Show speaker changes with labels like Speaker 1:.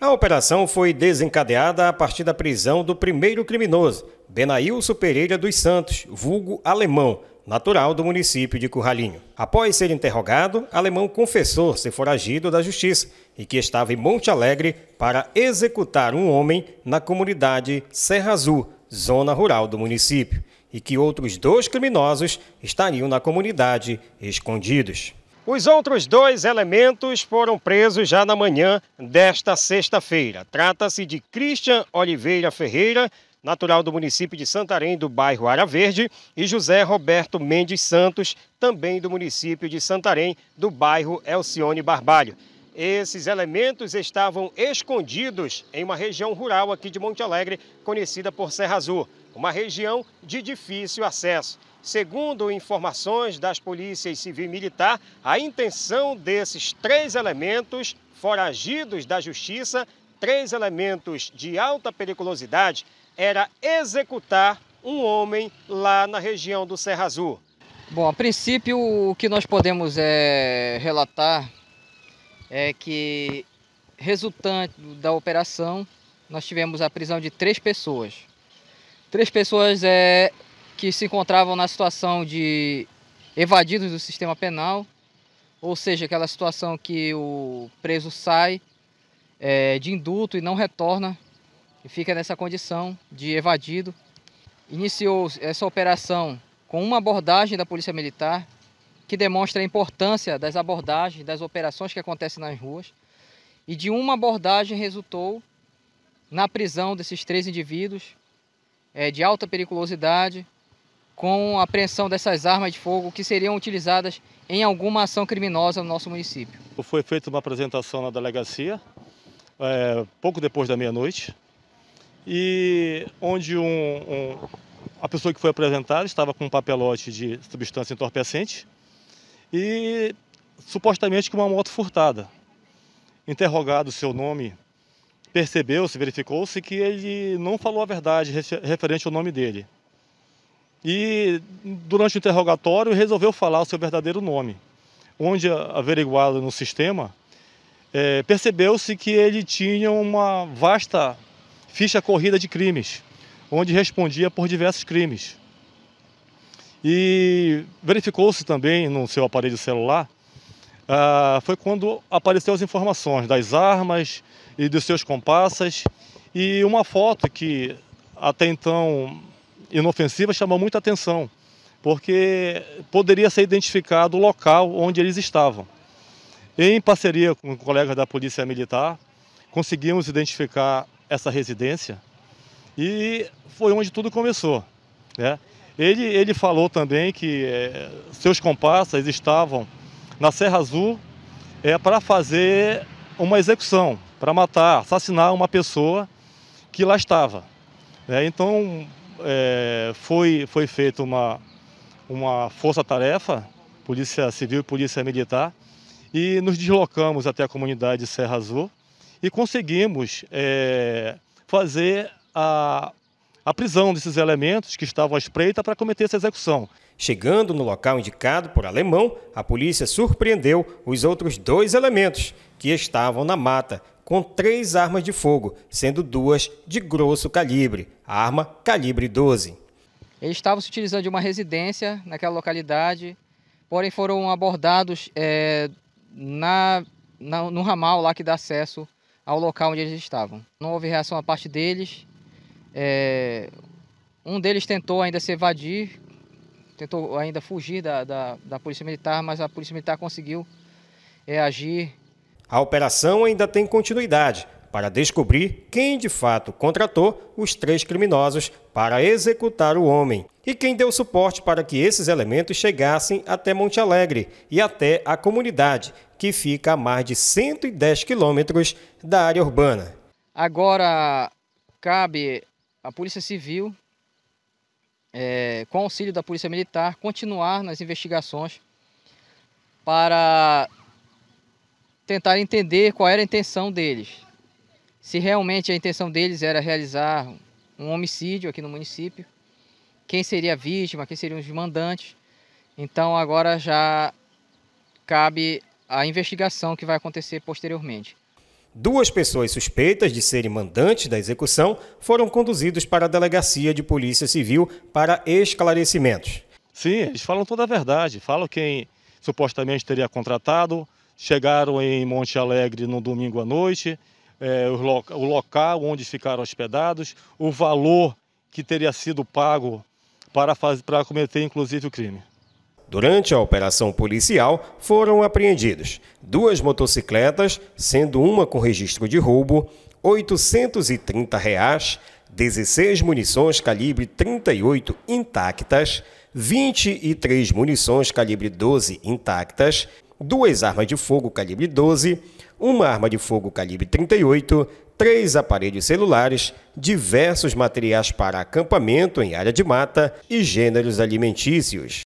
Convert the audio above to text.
Speaker 1: A operação foi desencadeada a partir da prisão do primeiro criminoso, Benailson Pereira dos Santos, vulgo Alemão, natural do município de Curralinho. Após ser interrogado, Alemão confessou ser foragido da justiça e que estava em Monte Alegre para executar um homem na comunidade Serra Azul, zona rural do município, e que outros dois criminosos estariam na comunidade escondidos. Os outros dois elementos foram presos já na manhã desta sexta-feira. Trata-se de Christian Oliveira Ferreira, natural do município de Santarém, do bairro Ara Verde, e José Roberto Mendes Santos, também do município de Santarém, do bairro Elcione Barbalho. Esses elementos estavam escondidos em uma região rural aqui de Monte Alegre, conhecida por Serra Azul, uma região de difícil acesso. Segundo informações das polícias civil e militar, a intenção desses três elementos foragidos da justiça, três elementos de alta periculosidade, era executar um homem lá na região do Serra Azul.
Speaker 2: Bom, a princípio o que nós podemos é, relatar é que resultante da operação nós tivemos a prisão de três pessoas. Três pessoas é, que se encontravam na situação de evadidos do sistema penal, ou seja, aquela situação que o preso sai é, de indulto e não retorna e fica nessa condição de evadido. Iniciou essa operação com uma abordagem da Polícia Militar que demonstra a importância das abordagens, das operações que acontecem nas ruas. E de uma abordagem resultou na prisão desses três indivíduos é, de alta periculosidade, com a apreensão dessas armas de fogo que seriam utilizadas em alguma ação criminosa no nosso município.
Speaker 3: Foi feita uma apresentação na delegacia, é, pouco depois da meia-noite, e onde um, um, a pessoa que foi apresentada estava com um papelote de substância entorpecente e supostamente com uma moto furtada. Interrogado seu nome, percebeu-se, verificou-se que ele não falou a verdade referente ao nome dele e durante o interrogatório resolveu falar o seu verdadeiro nome. Onde averiguado no sistema, é, percebeu-se que ele tinha uma vasta ficha corrida de crimes, onde respondia por diversos crimes. E verificou-se também no seu aparelho celular, ah, foi quando apareceu as informações das armas e dos seus compassas e uma foto que até então inofensiva chamou muita atenção, porque poderia ser identificado o local onde eles estavam. Em parceria com colegas da Polícia Militar, conseguimos identificar essa residência e foi onde tudo começou. Né? Ele, ele falou também que é, seus comparsas estavam na Serra Azul é, para fazer uma execução, para matar, assassinar uma pessoa que lá estava. É, então, é, foi, foi feita uma, uma força-tarefa, Polícia Civil e Polícia Militar, e nos deslocamos até a comunidade de Serra Azul e conseguimos é, fazer a, a prisão desses elementos que estavam à espreita para cometer essa execução.
Speaker 1: Chegando no local indicado por alemão, a polícia surpreendeu os outros dois elementos que estavam na mata, com três armas de fogo, sendo duas de grosso calibre, arma calibre 12.
Speaker 2: Eles estavam se utilizando de uma residência naquela localidade, porém foram abordados é, na, na, no ramal lá que dá acesso ao local onde eles estavam. Não houve reação a parte deles. É, um deles tentou ainda se evadir, tentou ainda fugir da, da, da Polícia Militar, mas a Polícia Militar conseguiu é, agir
Speaker 1: a operação ainda tem continuidade para descobrir quem de fato contratou os três criminosos para executar o homem e quem deu suporte para que esses elementos chegassem até Monte Alegre e até a comunidade, que fica a mais de 110 quilômetros da área urbana.
Speaker 2: Agora cabe à Polícia Civil, é, com auxílio da Polícia Militar, continuar nas investigações para tentar entender qual era a intenção deles. Se realmente a intenção deles era realizar um homicídio aqui no município, quem seria a vítima, quem seriam os mandantes. Então agora já cabe a investigação que vai acontecer posteriormente.
Speaker 1: Duas pessoas suspeitas de serem mandantes da execução foram conduzidos para a delegacia de Polícia Civil para esclarecimentos.
Speaker 3: Sim, eles falam toda a verdade. Falam quem supostamente teria contratado, chegaram em Monte Alegre no domingo à noite, é, o, o local onde ficaram hospedados, o valor que teria sido pago para, fazer, para cometer inclusive o crime.
Speaker 1: Durante a operação policial, foram apreendidos duas motocicletas, sendo uma com registro de roubo, 830 reais, 16 munições calibre 38 intactas, 23 munições calibre 12 intactas, duas armas de fogo calibre 12, uma arma de fogo calibre 38, três aparelhos celulares, diversos materiais para acampamento em área de mata e gêneros alimentícios.